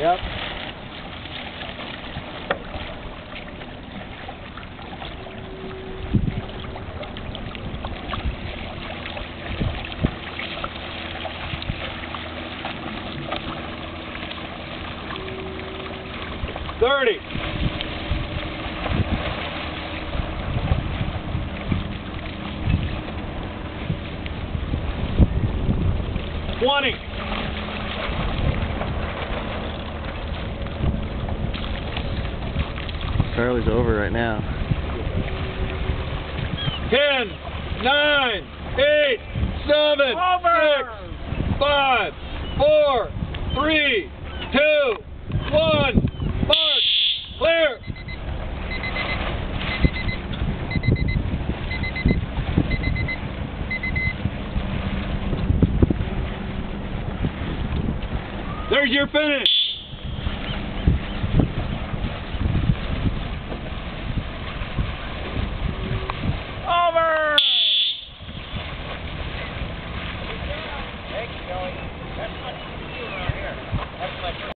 Yep. Thirty. Twenty. Charlie's over right now. Ten, nine, eight, seven, six, five, four, three, two, one. Mark. Clear. There's your finish. going. That's